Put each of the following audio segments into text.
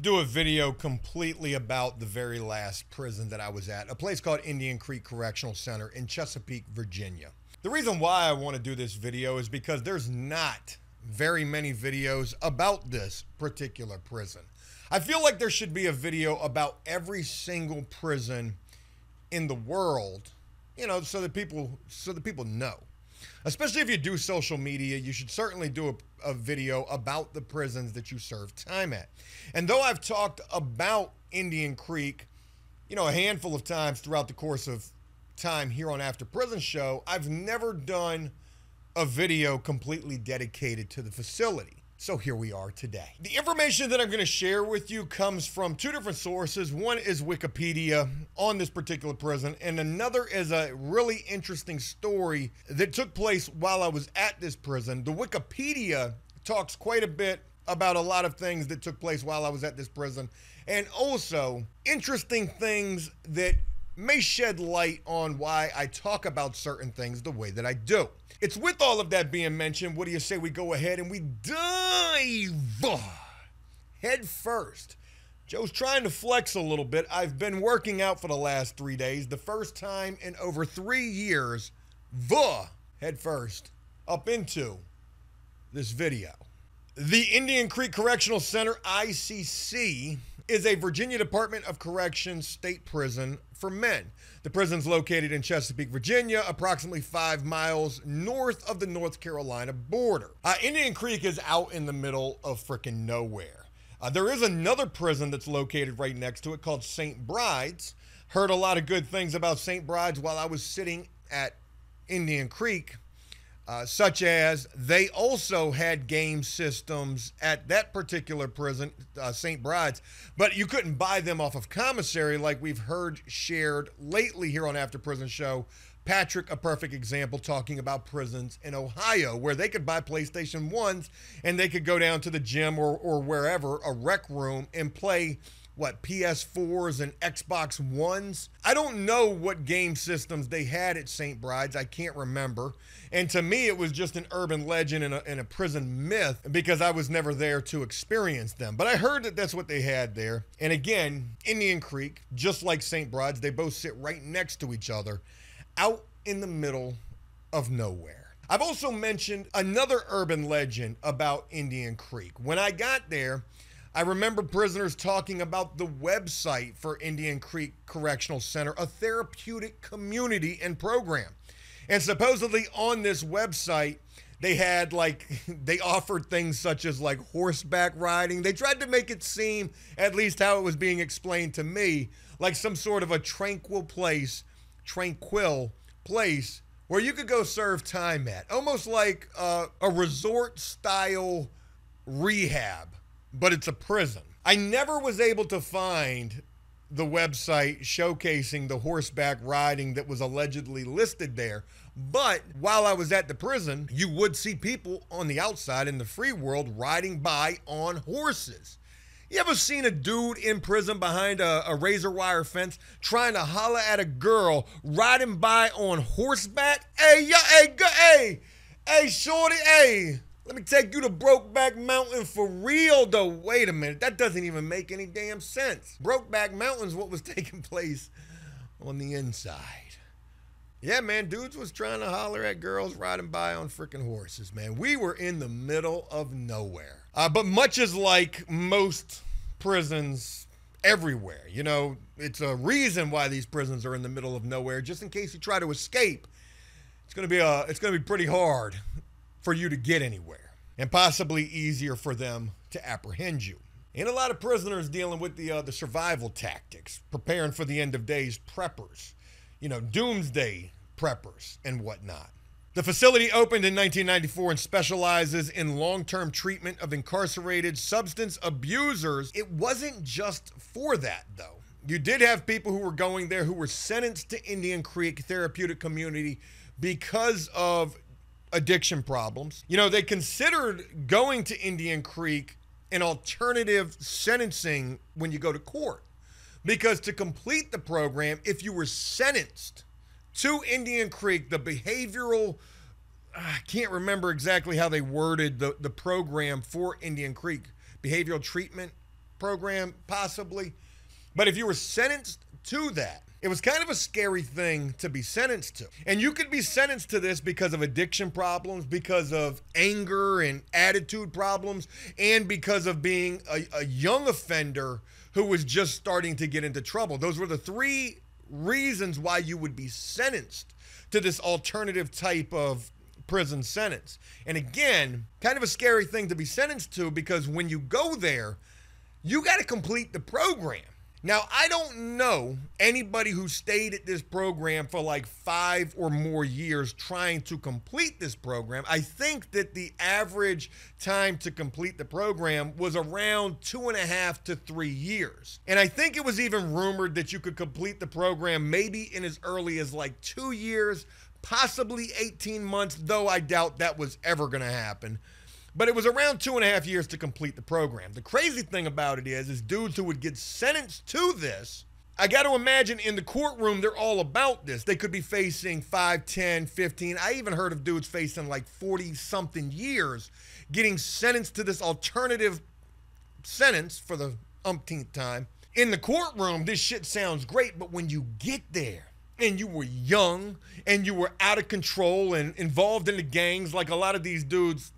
do a video completely about the very last prison that I was at, a place called Indian Creek Correctional Center in Chesapeake, Virginia. The reason why I want to do this video is because there's not very many videos about this particular prison. I feel like there should be a video about every single prison in the world, you know, so that people so that people know. Especially if you do social media, you should certainly do a, a video about the prisons that you serve time at. And though I've talked about Indian Creek, you know, a handful of times throughout the course of time here on After Prison Show, I've never done a video completely dedicated to the facility. So here we are today. The information that I'm going to share with you comes from two different sources. One is Wikipedia on this particular prison, and another is a really interesting story that took place while I was at this prison. The Wikipedia talks quite a bit about a lot of things that took place while I was at this prison, and also interesting things that may shed light on why I talk about certain things the way that I do. It's with all of that being mentioned, what do you say we go ahead and we dive head first? Joe's trying to flex a little bit. I've been working out for the last three days, the first time in over three years, the head first up into this video. The Indian Creek Correctional Center, ICC, is a Virginia Department of Corrections state prison for men. The prison's located in Chesapeake, Virginia, approximately five miles north of the North Carolina border. Uh, Indian Creek is out in the middle of freaking nowhere. Uh, there is another prison that's located right next to it called St. Bride's. Heard a lot of good things about St. Bride's while I was sitting at Indian Creek uh, such as they also had game systems at that particular prison, uh, St. Bride's, but you couldn't buy them off of commissary like we've heard shared lately here on After Prison Show. Patrick, a perfect example, talking about prisons in Ohio where they could buy PlayStation 1s and they could go down to the gym or, or wherever, a rec room, and play what PS4s and Xbox Ones. I don't know what game systems they had at St. Bride's. I can't remember. And to me, it was just an urban legend and a, and a, prison myth because I was never there to experience them. But I heard that that's what they had there. And again, Indian Creek, just like St. Bride's, they both sit right next to each other out in the middle of nowhere. I've also mentioned another urban legend about Indian Creek. When I got there, I remember prisoners talking about the website for Indian Creek Correctional Center, a therapeutic community and program. And supposedly on this website, they had like, they offered things such as like horseback riding. They tried to make it seem, at least how it was being explained to me, like some sort of a tranquil place, tranquil place where you could go serve time at. Almost like uh, a resort style rehab but it's a prison. I never was able to find the website showcasing the horseback riding that was allegedly listed there. But while I was at the prison, you would see people on the outside in the free world riding by on horses. You ever seen a dude in prison behind a, a razor wire fence trying to holler at a girl riding by on horseback? Hey, yeah, hey, hey, hey, shorty, hey. Let me take you to Brokeback Mountain for real, though. Wait a minute. That doesn't even make any damn sense. Brokeback Mountain's what was taking place on the inside. Yeah, man, dudes was trying to holler at girls riding by on freaking horses, man. We were in the middle of nowhere. Uh, but much as like most prisons everywhere, you know, it's a reason why these prisons are in the middle of nowhere. Just in case you try to escape, it's gonna be a, it's gonna be pretty hard for you to get anywhere and possibly easier for them to apprehend you. And a lot of prisoners dealing with the uh, the survival tactics, preparing for the end of days preppers, you know, doomsday preppers and whatnot. The facility opened in 1994 and specializes in long term treatment of incarcerated substance abusers. It wasn't just for that, though. You did have people who were going there who were sentenced to Indian Creek Therapeutic Community because of addiction problems. You know, they considered going to Indian Creek an alternative sentencing when you go to court. Because to complete the program, if you were sentenced to Indian Creek, the behavioral, ah, I can't remember exactly how they worded the, the program for Indian Creek, behavioral treatment program, possibly. But if you were sentenced to that, it was kind of a scary thing to be sentenced to. And you could be sentenced to this because of addiction problems, because of anger and attitude problems, and because of being a, a young offender who was just starting to get into trouble. Those were the three reasons why you would be sentenced to this alternative type of prison sentence. And again, kind of a scary thing to be sentenced to because when you go there, you got to complete the program. Now, I don't know anybody who stayed at this program for like five or more years trying to complete this program. I think that the average time to complete the program was around two and a half to three years. And I think it was even rumored that you could complete the program maybe in as early as like two years, possibly 18 months, though I doubt that was ever going to happen. But it was around two and a half years to complete the program. The crazy thing about it is, is dudes who would get sentenced to this, I got to imagine in the courtroom, they're all about this. They could be facing 5, 10, 15. I even heard of dudes facing like 40 something years getting sentenced to this alternative sentence for the umpteenth time. In the courtroom, this shit sounds great, but when you get there, and you were young and you were out of control and involved in the gangs like a lot of these dudes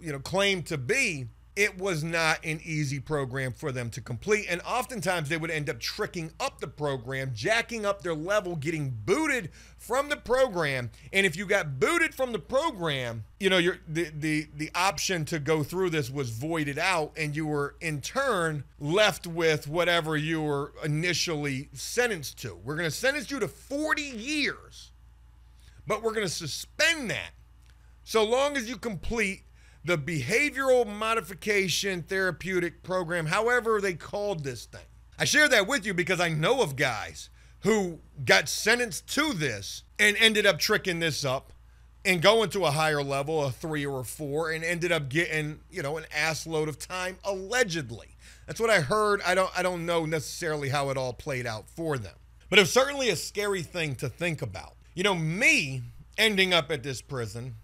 you know, claimed to be, it was not an easy program for them to complete. And oftentimes they would end up tricking up the program, jacking up their level, getting booted from the program. And if you got booted from the program, you know, your the the the option to go through this was voided out, and you were in turn left with whatever you were initially sentenced to. We're gonna sentence you to 40 years, but we're gonna suspend that so long as you complete the behavioral modification therapeutic program, however they called this thing. I share that with you because I know of guys who got sentenced to this and ended up tricking this up and going to a higher level, a three or a four, and ended up getting, you know, an ass load of time allegedly. That's what I heard. I don't I don't know necessarily how it all played out for them. But it's certainly a scary thing to think about. You know, me ending up at this prison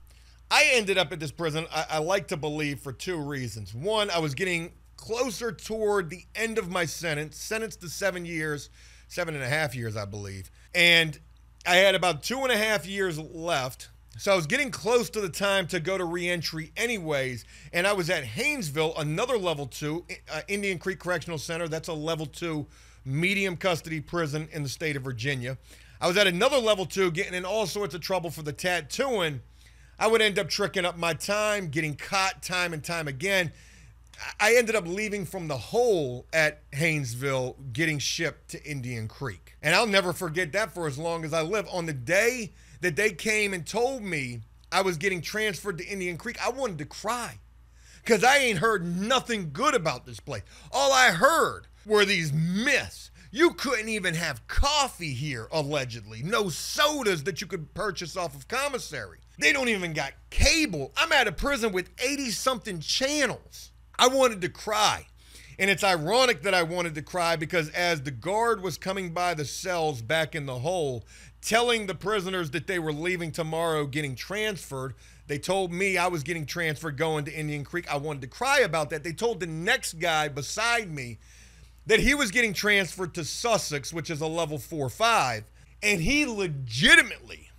I ended up at this prison, I, I like to believe, for two reasons. One, I was getting closer toward the end of my sentence, sentenced to seven years, seven and a half years, I believe. And I had about two and a half years left. So I was getting close to the time to go to reentry, anyways. And I was at Haynesville, another level two, uh, Indian Creek Correctional Center. That's a level two medium custody prison in the state of Virginia. I was at another level two, getting in all sorts of trouble for the tattooing I would end up tricking up my time, getting caught time and time again. I ended up leaving from the hole at Haynesville, getting shipped to Indian Creek. And I'll never forget that for as long as I live. On the day that they came and told me I was getting transferred to Indian Creek, I wanted to cry because I ain't heard nothing good about this place. All I heard were these myths. You couldn't even have coffee here, allegedly. No sodas that you could purchase off of commissary. They don't even got cable. I'm out of prison with 80 something channels. I wanted to cry. And it's ironic that I wanted to cry because as the guard was coming by the cells back in the hole, telling the prisoners that they were leaving tomorrow getting transferred, they told me I was getting transferred going to Indian Creek. I wanted to cry about that. They told the next guy beside me that he was getting transferred to Sussex, which is a level 4 5. And he legitimately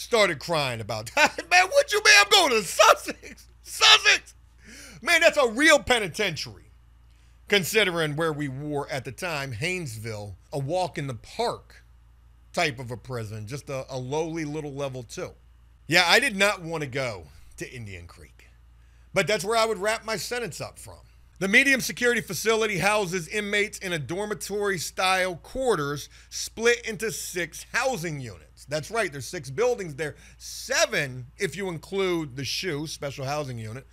started crying about that. Man, what you mean? I'm going to Sussex. Sussex. Man, that's a real penitentiary. Considering where we were at the time, Haynesville, a walk in the park type of a prison, just a, a lowly little level two. Yeah, I did not want to go to Indian Creek, but that's where I would wrap my sentence up from. The medium security facility houses inmates in a dormitory style quarters split into six housing units. That's right. There's six buildings there. Seven, if you include the SHU, Special Housing Unit,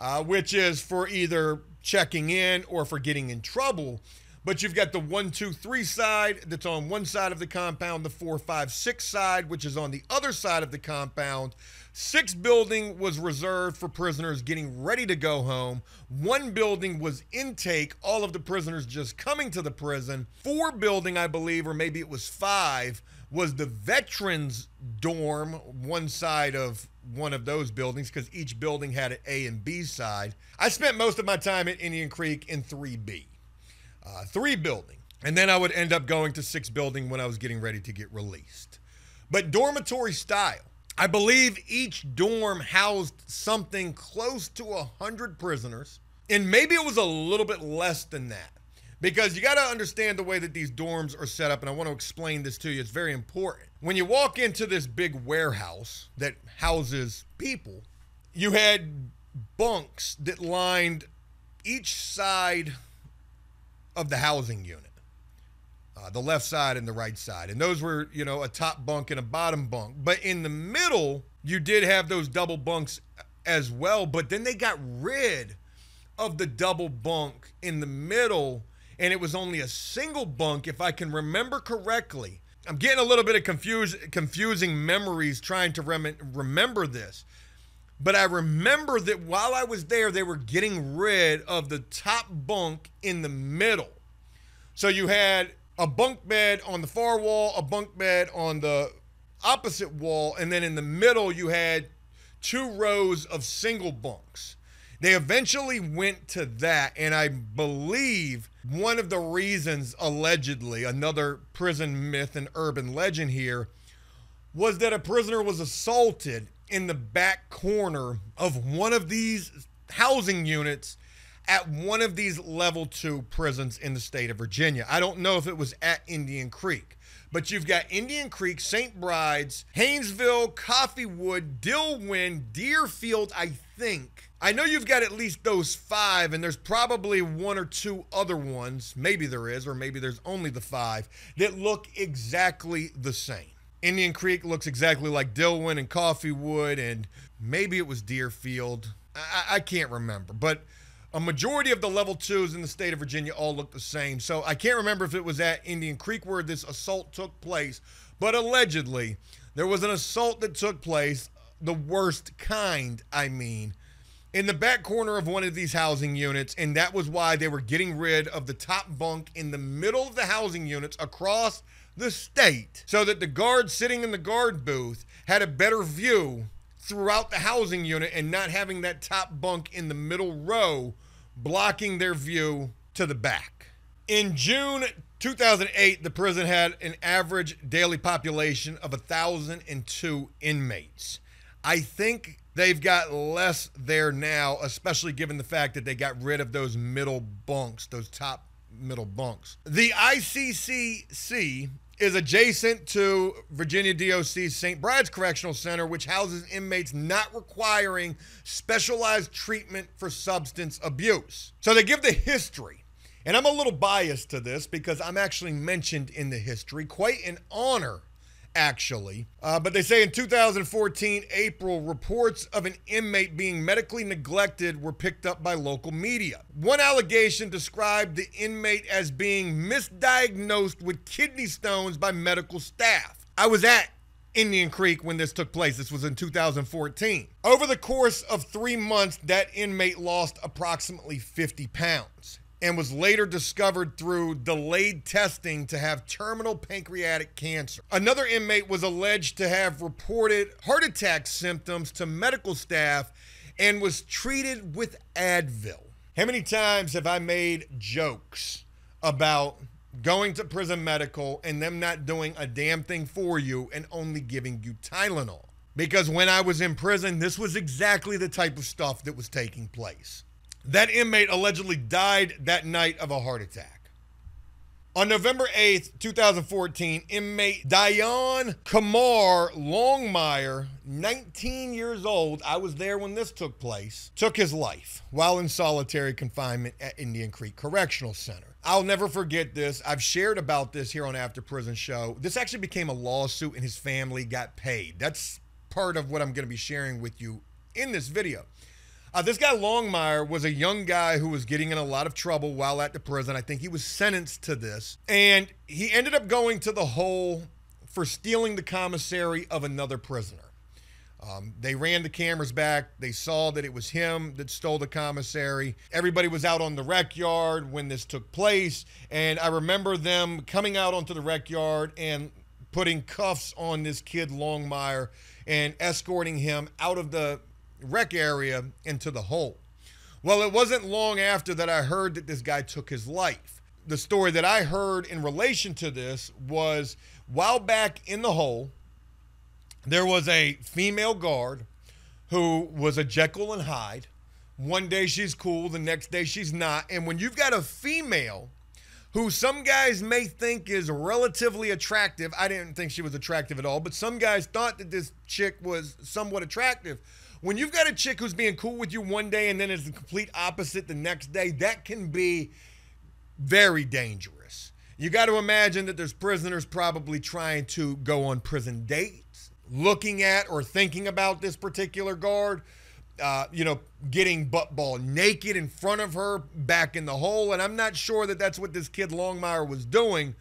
uh, which is for either checking in or for getting in trouble. But you've got the one, two, three side that's on one side of the compound, the four, five, six side, which is on the other side of the compound. Six building was reserved for prisoners getting ready to go home. One building was intake, all of the prisoners just coming to the prison. Four building, I believe, or maybe it was five, was the veterans dorm, one side of one of those buildings, because each building had an A and B side. I spent most of my time at Indian Creek in 3B. Uh, three building. And then I would end up going to six building when I was getting ready to get released. But dormitory style. I believe each dorm housed something close to 100 prisoners. And maybe it was a little bit less than that. Because you got to understand the way that these dorms are set up, and I want to explain this to you. It's very important. When you walk into this big warehouse that houses people, you had bunks that lined each side of the housing unit. Uh, the left side and the right side. And those were, you know, a top bunk and a bottom bunk. But in the middle, you did have those double bunks as well. But then they got rid of the double bunk in the middle, and it was only a single bunk, if I can remember correctly. I'm getting a little bit of confuse, confusing memories trying to rem- remember this. But I remember that while I was there, they were getting rid of the top bunk in the middle. So you had a bunk bed on the far wall, a bunk bed on the opposite wall, and then in the middle, you had two rows of single bunks. They eventually went to that, and I believe one of the reasons, allegedly, another prison myth and urban legend here, was that a prisoner was assaulted in the back corner of one of these housing units at one of these level two prisons in the state of Virginia. I don't know if it was at Indian Creek, but you've got Indian Creek, St. Bride's, Haynesville, Coffeewood, Dillwyn, Deerfield, I think. I know you've got at least those five, and there's probably one or two other ones, maybe there is, or maybe there's only the five, that look exactly the same. Indian Creek looks exactly like Dillwyn and Coffeewood, and maybe it was Deerfield. I, I can't remember, but a majority of the level twos in the state of Virginia all look the same. So I can't remember if it was at Indian Creek where this assault took place, but allegedly there was an assault that took place, the worst kind, I mean, in the back corner of one of these housing units, and that was why they were getting rid of the top bunk in the middle of the housing units across the state so that the guard sitting in the guard booth had a better view throughout the housing unit and not having that top bunk in the middle row blocking their view to the back. In June 2008, the prison had an average daily population of 1,002 inmates. I think they've got less there now, especially given the fact that they got rid of those middle bunks, those top middle bunks. The ICCC is adjacent to Virginia DOC's St. Bride's Correctional Center, which houses inmates not requiring specialized treatment for substance abuse. So they give the history. And I'm a little biased to this because I'm actually mentioned in the history, quite an honor actually. Uh, but they say in 2014, April, reports of an inmate being medically neglected were picked up by local media. One allegation described the inmate as being misdiagnosed with kidney stones by medical staff. I was at Indian Creek when this took place. This was in 2014. Over the course of three months, that inmate lost approximately 50 pounds and was later discovered through delayed testing to have terminal pancreatic cancer. Another inmate was alleged to have reported heart attack symptoms to medical staff and was treated with Advil. How many times have I made jokes about going to prison medical and them not doing a damn thing for you and only giving you Tylenol? Because when I was in prison, this was exactly the type of stuff that was taking place. That inmate allegedly died that night of a heart attack. On November 8th, 2014, inmate Dion Kamar Longmire, 19 years old, I was there when this took place, took his life while in solitary confinement at Indian Creek Correctional Center. I'll never forget this. I've shared about this here on After Prison Show. This actually became a lawsuit and his family got paid. That's part of what I'm going to be sharing with you in this video. Uh, this guy Longmire was a young guy who was getting in a lot of trouble while at the prison. I think he was sentenced to this. And he ended up going to the hole for stealing the commissary of another prisoner. Um, they ran the cameras back. They saw that it was him that stole the commissary. Everybody was out on the rec yard when this took place. And I remember them coming out onto the rec yard and putting cuffs on this kid Longmire and escorting him out of the rec area into the hole. Well, it wasn't long after that I heard that this guy took his life. the story that I heard in relation to this was while back in the hole, there was a female guard who was a Jekyll and Hyde. One day she's cool, the next day she's not. And when you've got a female who some guys may think is relatively attractive, I didn't think she was attractive at all, but some guys thought that this chick was somewhat attractive. When you've got a chick who's being cool with you one day and then is the complete opposite the next day, that can be very dangerous. You got to imagine that there's prisoners probably trying to go on prison dates, looking at or thinking about this particular guard uh, you know, getting butt ball naked in front of her back in the hole. And I'm not sure that that's what this kid Longmire was doing.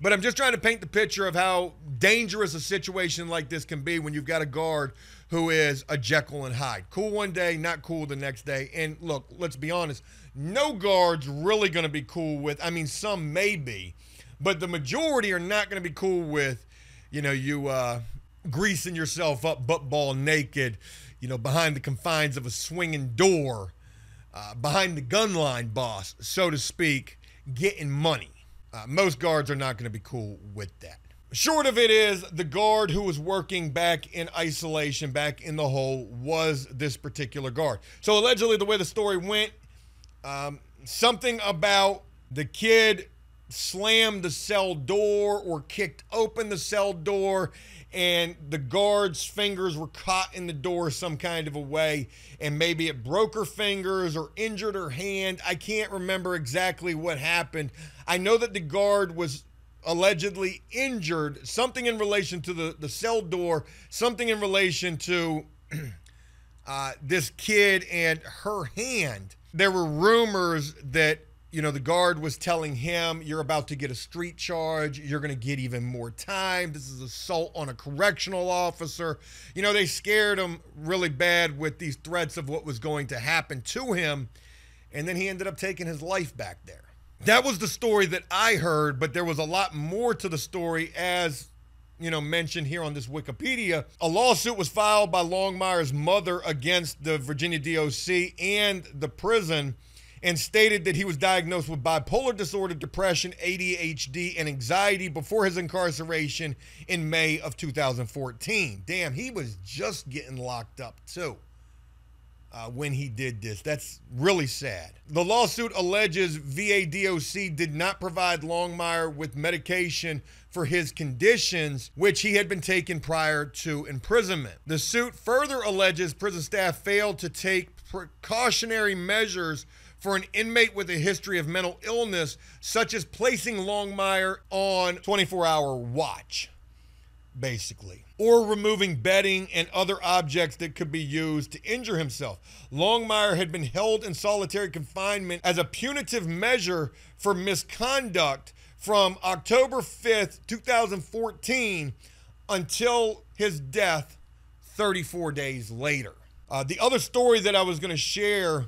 But I'm just trying to paint the picture of how dangerous a situation like this can be when you've got a guard who is a Jekyll and Hyde. Cool one day, not cool the next day. And look, let's be honest, no guard's really going to be cool with, I mean, some may be, but the majority are not going to be cool with, you know, you uh, greasing yourself up butt ball naked you know, behind the confines of a swinging door, uh, behind the gun line boss, so to speak, getting money. Uh, most guards are not going to be cool with that. Short of it is, the guard who was working back in isolation, back in the hole, was this particular guard. So allegedly, the way the story went, um, something about the kid slammed the cell door or kicked open the cell door and the guard's fingers were caught in the door some kind of a way and maybe it broke her fingers or injured her hand i can't remember exactly what happened i know that the guard was allegedly injured something in relation to the, the cell door something in relation to uh, this kid and her hand there were rumors that you know, the guard was telling him, You're about to get a street charge. You're going to get even more time. This is assault on a correctional officer. You know, they scared him really bad with these threats of what was going to happen to him. And then he ended up taking his life back there. That was the story that I heard, but there was a lot more to the story as you know, mentioned here on this Wikipedia. A lawsuit was filed by Longmire's mother against the Virginia DOC and the prison and stated that he was diagnosed with bipolar disorder, depression, ADHD, and anxiety before his incarceration in May of 2014. Damn, he was just getting locked up too. Uh, when he did this. That's really sad. The lawsuit alleges VADOC did not provide Longmire with medication for his conditions, which he had been taking prior to imprisonment. The suit further alleges prison staff failed to take precautionary measures for an inmate with a history of mental illness, such as placing Longmire on 24 hour watch, basically, or removing bedding and other objects that could be used to injure himself. Longmire had been held in solitary confinement as a punitive measure for misconduct from October 5th, 2014 until his death 34 days later. Uh, the other story that I was going to share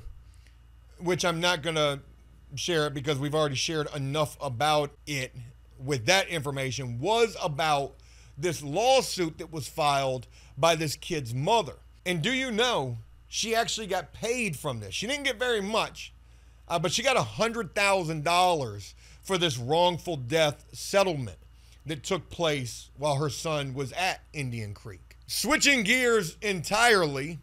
which I'm not going to share it because we've already shared enough about it with that information, was about this lawsuit that was filed by this kid's mother. And do you know she actually got paid from this? She didn't get very much, uh, but she got $100,000 for this wrongful death settlement that took place while her son was at Indian Creek. Switching gears entirely,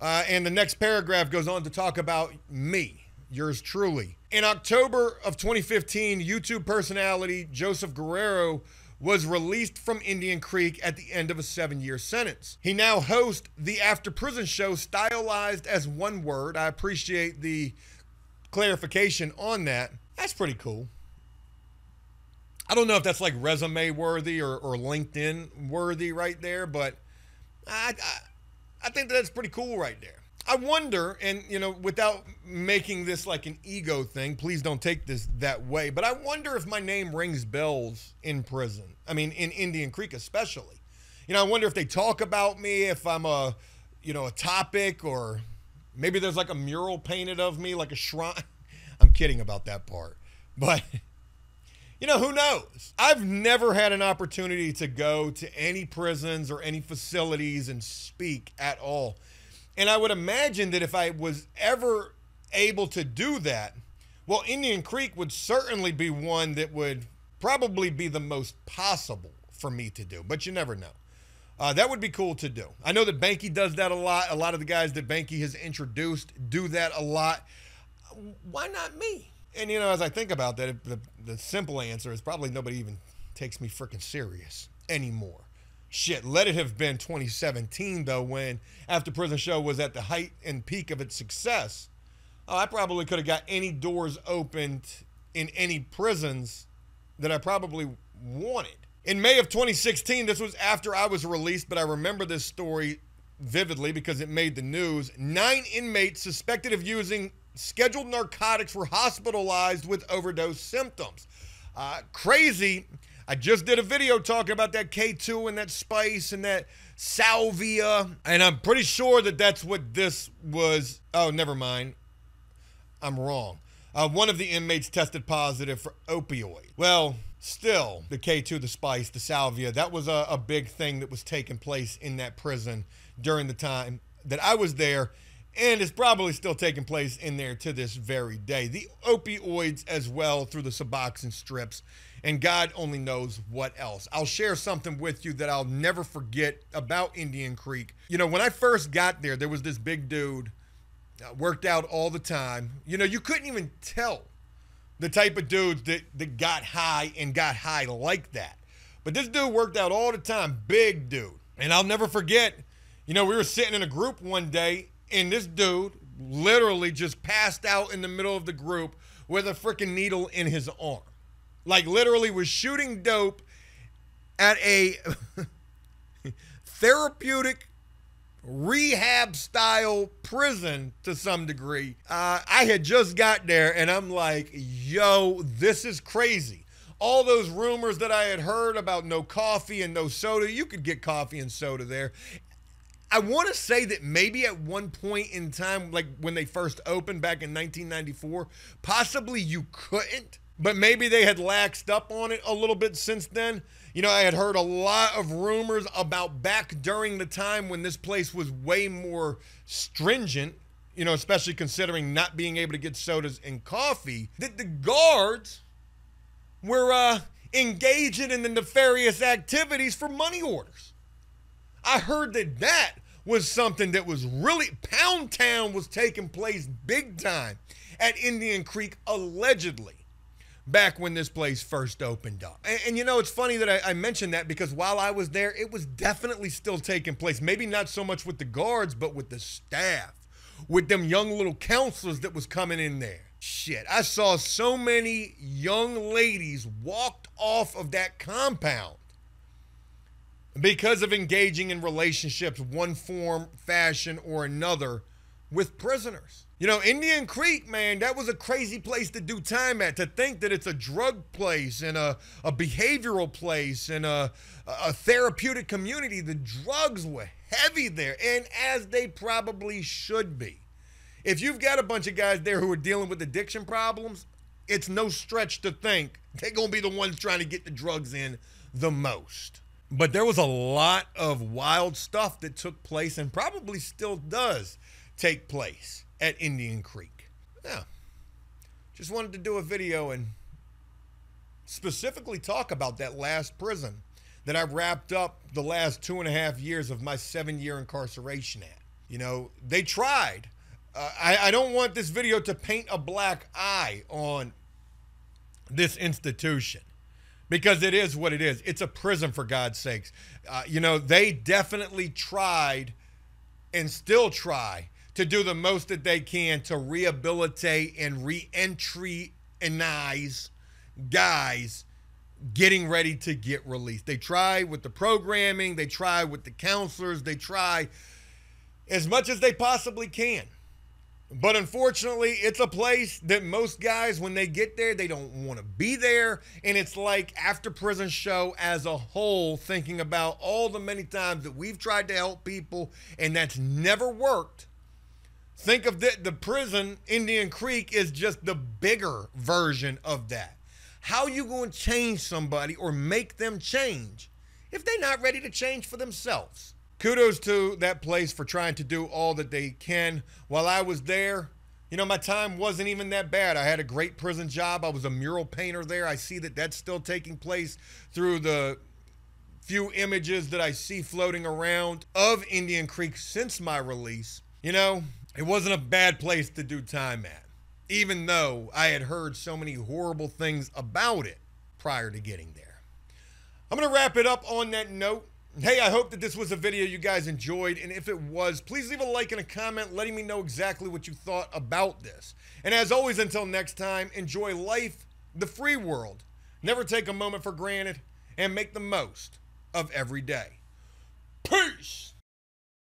uh, and the next paragraph goes on to talk about me, yours truly. In October of 2015, YouTube personality Joseph Guerrero was released from Indian Creek at the end of a seven year sentence. He now hosts the After Prison show stylized as one word. I appreciate the clarification on that. That's pretty cool. I don't know if that's like resume worthy or, or LinkedIn worthy right there, but I, I I think that's pretty cool right there. I wonder, and you know, without making this like an ego thing, please don't take this that way, but I wonder if my name rings bells in prison. I mean, in Indian Creek especially. You know, I wonder if they talk about me, if I'm a, you know, a topic, or maybe there's like a mural painted of me, like a shrine. I'm kidding about that part, but you know, who knows? I've never had an opportunity to go to any prisons or any facilities and speak at all. And I would imagine that if I was ever able to do that, Well, Indian Creek would certainly be one that would probably be the most possible for me to do, but you never know. Uh, that would be cool to do. I know that Banky does that a lot. A lot of the guys that Banky has introduced do that a lot. Why not me? And you know, as I think about that, the, the simple answer is probably nobody even takes me freaking serious anymore. Shit, let it have been 2017 though, when After Prison Show was at the height and peak of its success. Oh, I probably could have got any doors opened in any prisons that I probably wanted. In May of 2016, this was after I was released, but I remember this story vividly because it made the news. Nine inmates suspected of using scheduled narcotics were hospitalized with overdose symptoms. Uh, crazy. I just did a video talking about that K2 and that spice and that salvia, and I'm pretty sure that that's what this was. Oh, never mind. I'm wrong. Uh, one of the inmates tested positive for opioid. Well, still, the K2, the spice, the salvia, that was a, a big thing that was taking place in that prison during the time that I was there and is probably still taking place in there to this very day. The opioids as well through the Suboxone strips, and God only knows what else. I'll share something with you that I'll never forget about Indian Creek. You know, when I first got there, there was this big dude, worked out all the time. You know, you couldn't even tell the type of dudes that, that got high and got high like that. But this dude worked out all the time, big dude. And I'll never forget, you know, we were sitting in a group one day and this dude literally just passed out in the middle of the group with a freaking needle in his arm. Like literally was shooting dope at a therapeutic rehab style prison to some degree. Uh, I had just got there and I'm like, yo, this is crazy. All those rumors that I had heard about no coffee and no soda, you could get coffee and soda there. I want to say that maybe at one point in time, like when they first opened back in 1994, possibly you couldn't, but maybe they had laxed up on it a little bit since then. You know, I had heard a lot of rumors about back during the time when this place was way more stringent, you know, especially considering not being able to get sodas and coffee, that the guards were uh, engaging in the nefarious activities for money orders. I heard that that was something that was really Pound Town was taking place big time at Indian Creek allegedly back when this place first opened up. And, and you know, it's funny that I, I, mentioned that because while I was there, it was definitely still taking place. Maybe not so much with the guards, but with the staff, with them young little counselors that was coming in there. Shit, I saw so many young ladies walked off of that compound because of engaging in relationships, one form, fashion, or another, with prisoners. You know, Indian Creek, man, that was a crazy place to do time at. To think that it's a drug place and a, a behavioral place and a, a therapeutic community. The drugs were heavy there, and as they probably should be. If you've got a bunch of guys there who are dealing with addiction problems, it's no stretch to think they're going to be the ones trying to get the drugs in the most. But there was a lot of wild stuff that took place and probably still does take place at Indian Creek. Yeah. Just wanted to do a video and specifically talk about that last prison that I wrapped up the last two and a half years of my seven year incarceration at. You know, they tried. Uh, I, I don't want this video to paint a black eye on this institution because it is what it is. It's a prison, for God's sakes. Uh, you know, they definitely tried and still try to do the most that they can to rehabilitate and re-entry guys getting ready to get released. They try with the programming, they try with the counselors, they try as much as they possibly can. But unfortunately, it's a place that most guys, when they get there, they don't want to be there. And it's like after prison show as a whole, thinking about all the many times that we've tried to help people and that's never worked. Think of the, the prison, Indian Creek, is just the bigger version of that. How you going to change somebody or make them change if they're not ready to change for themselves? kudos to that place for trying to do all that they can. While I was there, You know, my time wasn't even that bad. I had a great prison job. I was a mural painter there. I see that that's still taking place through the few images that I see floating around of Indian Creek since my release. You know, it wasn't a bad place to do time at, even though I had heard so many horrible things about it prior to getting there. I'm going to wrap it up on that note. Hey, I hope that this was a video you guys enjoyed. And if it was, please leave a like and a comment letting me know exactly what you thought about this. And as always, until next time, enjoy life, the free world. Never take a moment for granted and make the most of every day. Peace!